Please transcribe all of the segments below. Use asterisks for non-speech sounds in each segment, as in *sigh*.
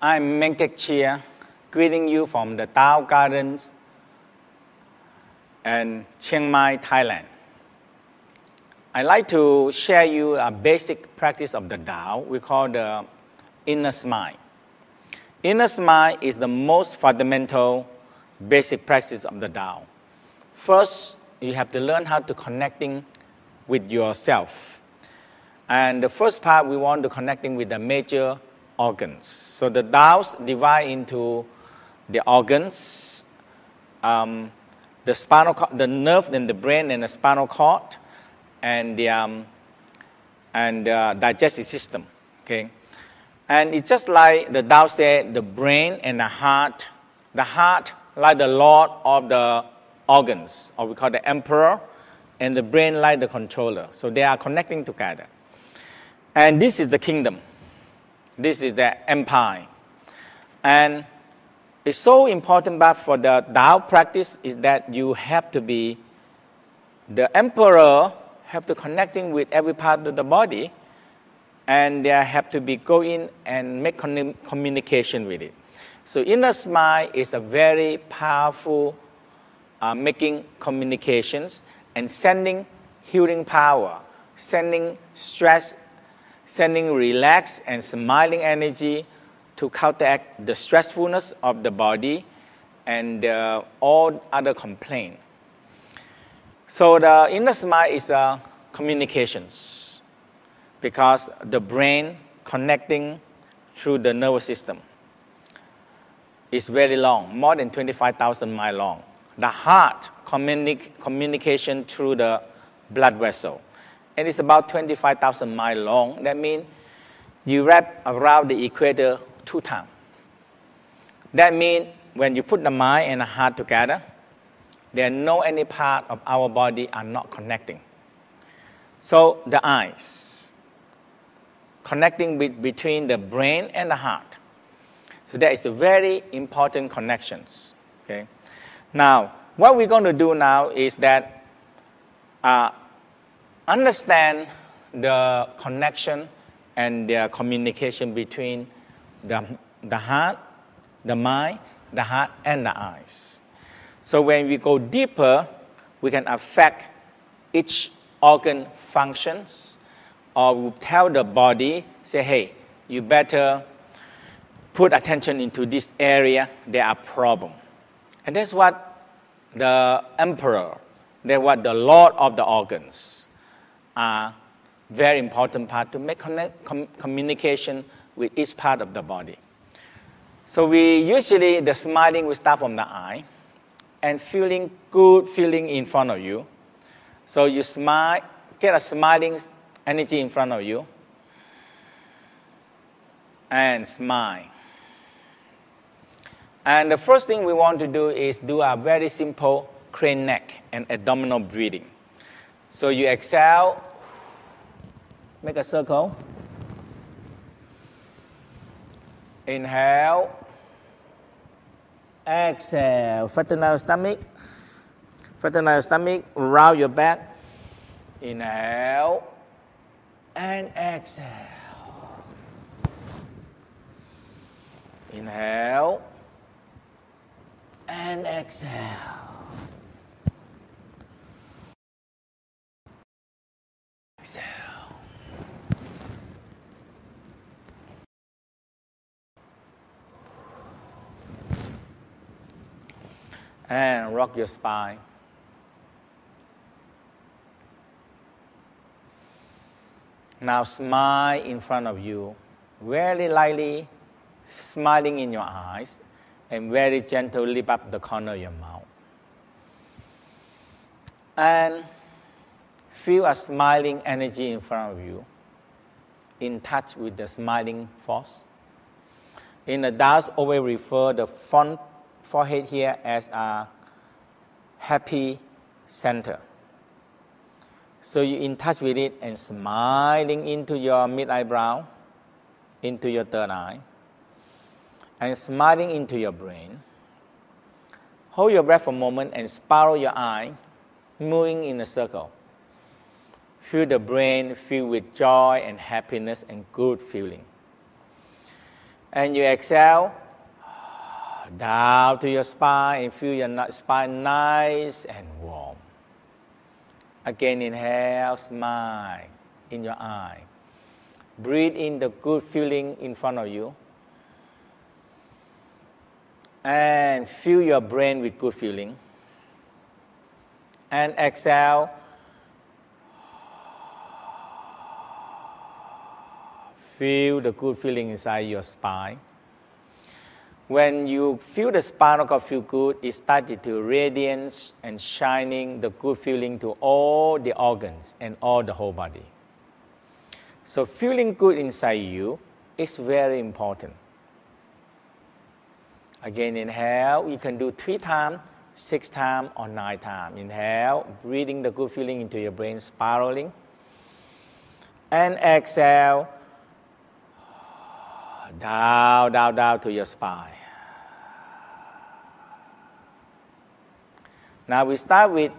I'm Mantak Chia, greeting you from the Tao Gardens and Chiang Mai, Thailand. I'd like to share you a basic practice of the Tao we call the inner smile. Inner smile is the most fundamental basic practice of the Tao. First, you have to learn how to connecting with yourself. And the first part, we want to connecting with the major organs. So the Tao's divide into the organs, um, the spinal cord, the nerve and the brain and the spinal cord, and the um, and the digestive system. Okay, and it's just like the Tao said, the brain and the heart. The heart, like the lord of the organs, or we call the emperor, and the brain like the controller. So they are connecting together. And this is the kingdom. This is the empire. And it's so important but for the Tao practice is that you have to be the emperor have to connecting with every part of the body and they have to be go in and make communication with it. So inner smile is a very powerful uh, making communications and sending healing power, sending stress, sending relaxed and smiling energy to counteract the stressfulness of the body and uh, all other complaint. So the inner smile is uh, communications because the brain connecting through the nervous system is very long, more than 25,000 miles long. The heart communi- communication through the blood vessel, and it's about 25,000 miles long. That means you wrap around the equator two times. That means when you put the mind and the heart together, there are no any part of our body are not connecting. So the eyes, connecting with, between the brain and the heart. So that is a very important connections. Okay. Now, what we're going to do now is that uh, understand the connection and the communication between the, the heart, the mind, the heart, and the eyes. So when we go deeper, we can affect each organ functions, or we tell the body, say, hey, you better put attention into this area, there are problems. And that's what the emperor, that's what the lord of the organs are very important part to make connect, com, communication with each part of the body. So we usually, the smiling will start from the eye and feeling good feeling in front of you. So you smile, get a smiling energy in front of you and smile. And the first thing we want to do is do a very simple crane neck and abdominal breathing. So you exhale, make a circle. Inhale, exhale, flatten out stomach. Flatten out stomach, round your back. Inhale and exhale. Inhale and. Exhale. And your spine. Now smile in front of you, very lightly, smiling in your eyes and very gentle lift up the corner of your mouth. And feel a smiling energy in front of you, in touch with the smiling force. In the Tao's always refer the front forehead here as a happy center. So you're in touch with it and smiling into your mid eyebrow, into your third eye and smiling into your brain. Hold your breath for a moment and spiral your eye, moving in a circle. Feel the brain filled with joy and happiness and good feeling. And you exhale down to your spine and feel your spine nice and warm. Again, inhale, smile in your eye. Breathe in the good feeling in front of you. And fill your brain with good feeling. And exhale. Feel the good feeling inside your spine. When you feel the spinal cord feel good, it started to radiance and shining the good feeling to all the organs and all the whole body. So feeling good inside you is very important. Again, inhale. You can do three times, six times, or nine times. Inhale, breathing the good feeling into your brain, spiraling. And exhale down, down, down to your spine. Now we start with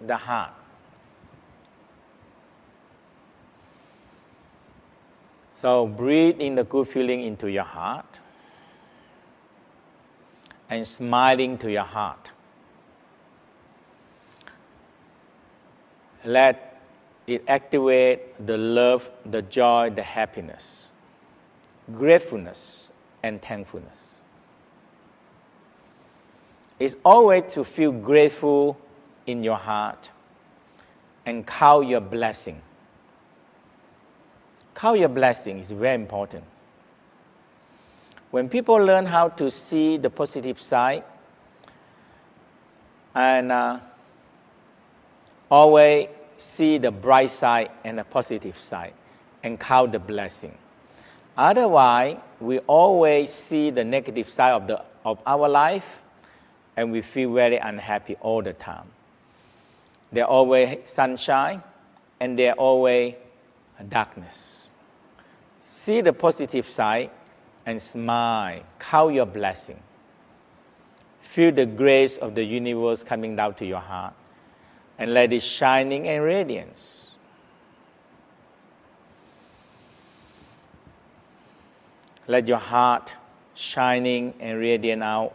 the heart. So breathe in the good feeling into your heart and smiling to your heart. Let it activate the love, the joy, the happiness gratefulness and thankfulness. It's always to feel grateful in your heart and count your blessing. Count your blessing is very important. When people learn how to see the positive side and uh, always see the bright side and the positive side and count the blessing Otherwise, we always see the negative side of, the, of our life and we feel very unhappy all the time. There's always sunshine and there's always darkness. See the positive side and smile. Count your blessing. Feel the grace of the universe coming down to your heart and let it shining and radiance. Let your heart shining and radiant out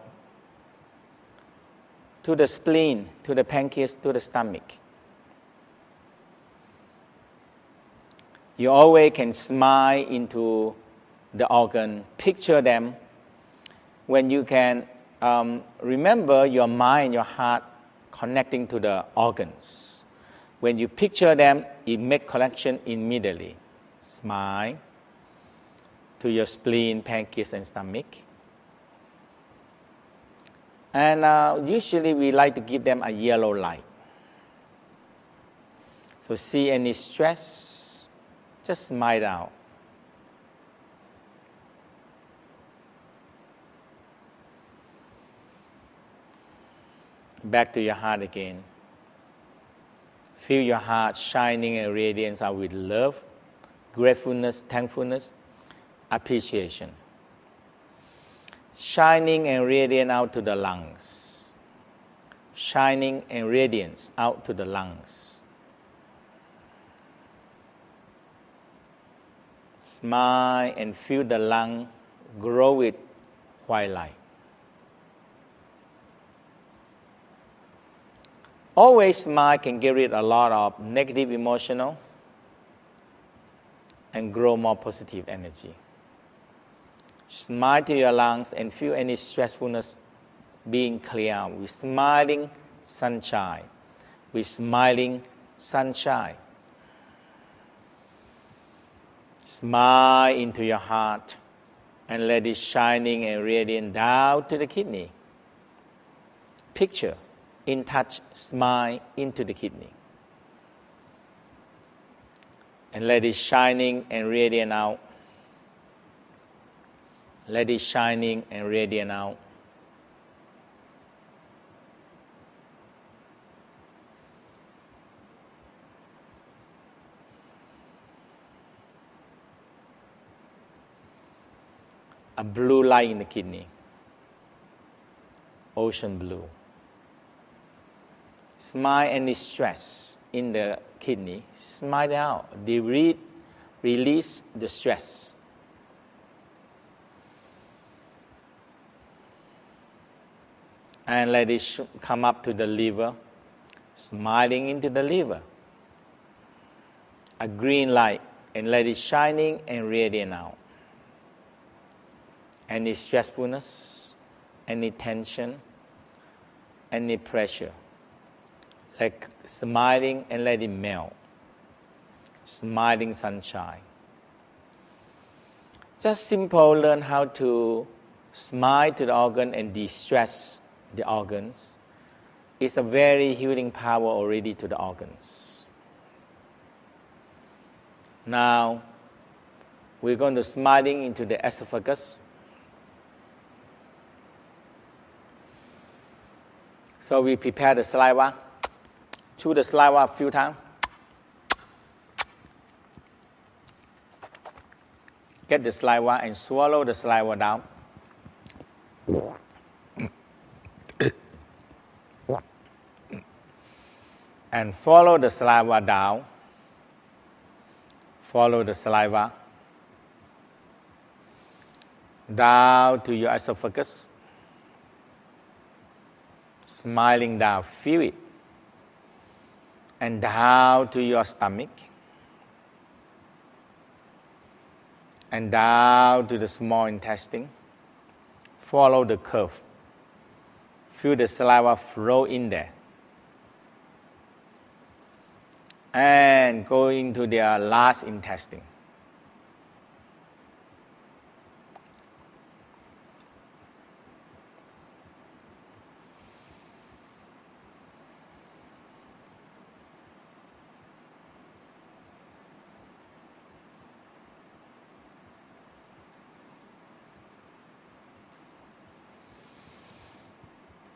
to the spleen, to the pancreas, to the stomach. You always can smile into the organ, picture them. When you can um, remember your mind, your heart connecting to the organs. When you picture them, it make connection immediately. Smile to your spleen, pancreas, and stomach. And uh, usually we like to give them a yellow light. So, see any stress, just smile out. Back to your heart again. Feel your heart shining and radiance out with love, gratefulness, thankfulness, appreciation. Shining and radiant out to the lungs. Shining and radiance out to the lungs. Smile and feel the lung grow with white light. Always smile can get rid a lot of negative emotional and grow more positive energy. Smile to your lungs and feel any stressfulness being clear with smiling sunshine. With smiling sunshine. Smile into your heart and let it shining and radiant down to the kidney. Picture, in touch, smile into the kidney. And let it shining and radiant out let it shining and radiant out. A blue light in the kidney, ocean blue. Smile any stress in the kidney, smile out. They read, Release the stress And let it come up to the liver, smiling into the liver. A green light, and let it shining and radiant out. Any stressfulness, any tension, any pressure, like smiling and let it melt. Smiling sunshine. Just simple learn how to smile to the organ and distress the organs. It's a very healing power already to the organs. Now, we're going to smiling into the esophagus. So we prepare the saliva, chew the saliva a few times. Get the saliva and swallow the saliva down. And follow the saliva down. Follow the saliva down to your esophagus. Smiling down, feel it. And down to your stomach. And down to the small intestine. Follow the curve. Feel the saliva flow in there. And go into their last intestine.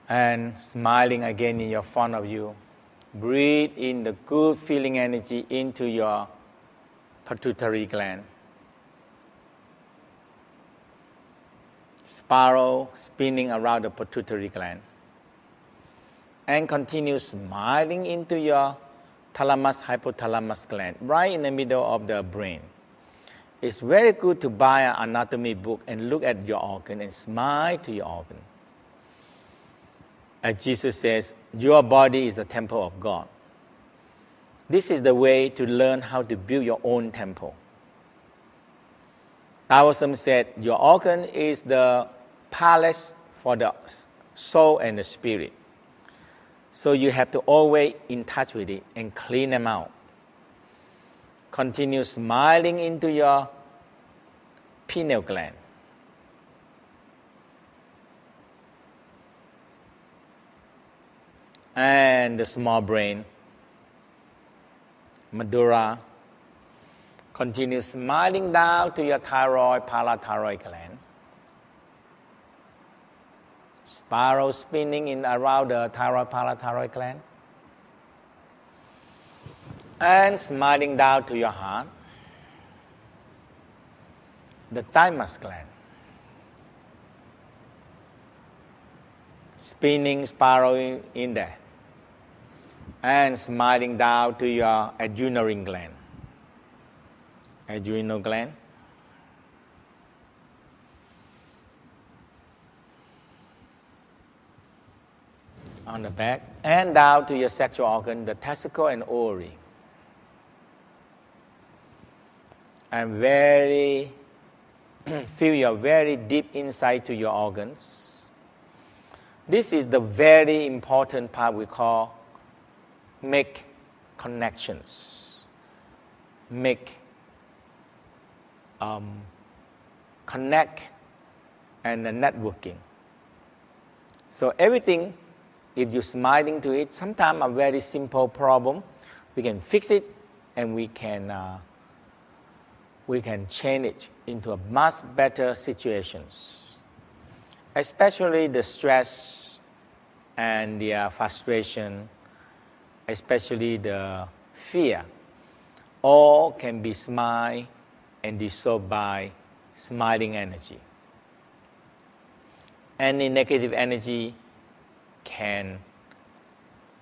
And smiling again in your front of you. Breathe in the good feeling energy into your pituitary gland. Spiral spinning around the pituitary gland. And continue smiling into your thalamus hypothalamus gland, right in the middle of the brain. It's very good to buy an anatomy book and look at your organ and smile to your organ. As Jesus says, your body is the temple of God. This is the way to learn how to build your own temple. Taoism said your organ is the palace for the soul and the spirit. So you have to always in touch with it and clean them out. Continue smiling into your pineal gland. And the small brain, medulla. Continue smiling down to your thyroid, parathyroid gland. Spiral spinning in around the thyroid, parathyroid gland. And smiling down to your heart, the thymus gland. Spinning, spiraling in there and smiling down to your adrenal gland. Adrenal gland. On the back and down to your sexual organ, the testicle and ovary. And very *clears throat* feel your very deep insight to your organs. This is the very important part we call make connections, make um, connect and networking. So everything, if you're smiling to it, sometimes a very simple problem, we can fix it and we can uh, we can change it into a much better situations. Especially the stress and the uh, frustration especially the fear, all can be smiled and dissolved by smiling energy. Any negative energy can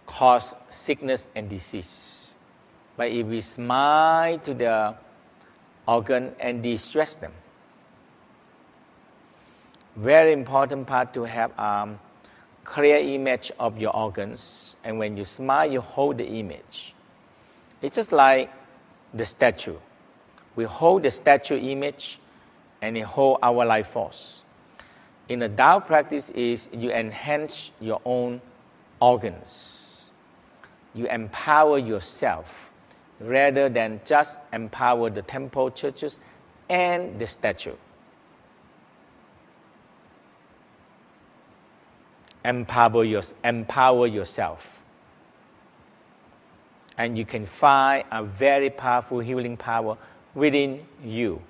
cause sickness and disease. But if we smile to the organ and distress them, very important part to have um, clear image of your organs, and when you smile, you hold the image. It's just like the statue. We hold the statue image and it hold our life force. In the Tao practice is you enhance your own organs. You empower yourself rather than just empower the temple churches and the statue. Empower, your, empower yourself. And you can find a very powerful healing power within you.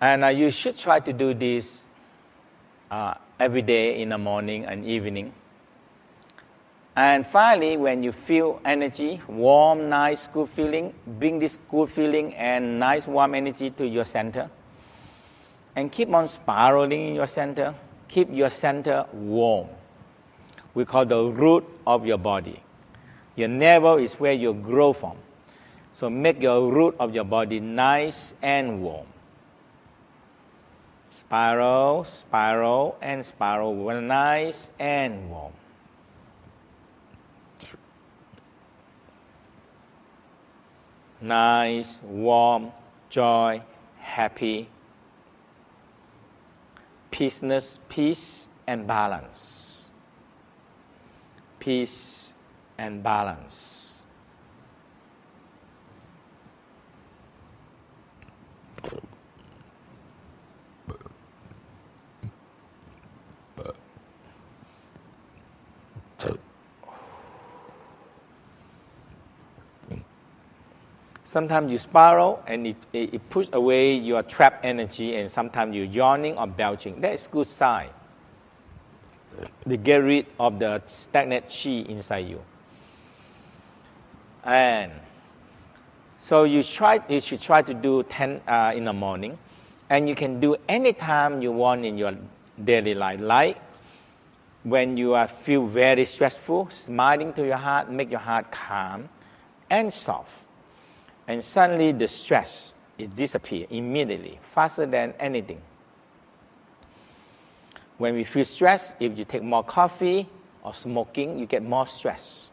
And uh, you should try to do this uh, every day in the morning and evening. And finally, when you feel energy, warm, nice, good feeling, bring this good feeling and nice, warm energy to your center. And keep on spiraling in your center. Keep your center warm. We call the root of your body. Your navel is where you grow from. So make your root of your body nice and warm. Spiral, spiral, and spiral. Nice and warm. Nice, warm, joy, happy, peaceness, peace, and balance. Peace and balance. Sometimes you spiral and it, it, it pushes away your trapped energy, and sometimes you're yawning or belching. That is good sign. To get rid of the stagnant chi inside you. And so you try. You should try to do ten uh, in the morning, and you can do anytime you want in your daily life. Like when you are feel very stressful, smiling to your heart, make your heart calm and soft and suddenly the stress is disappear immediately, faster than anything. When we feel stressed, if you take more coffee or smoking, you get more stress.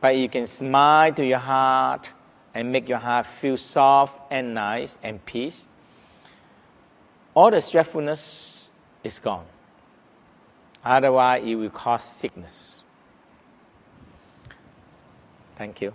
But you can smile to your heart and make your heart feel soft and nice and peace. All the stressfulness is gone. Otherwise, it will cause sickness. Thank you.